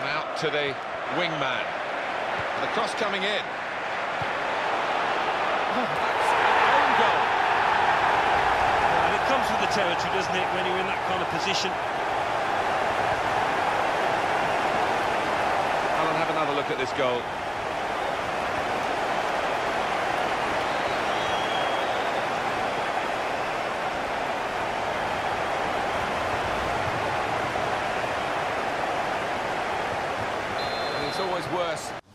Gone out to the wingman. And the cross coming in. Oh, that's own goal. And it comes with the territory, doesn't it, when you're in that kind of position? Alan, have another look at this goal. always worse.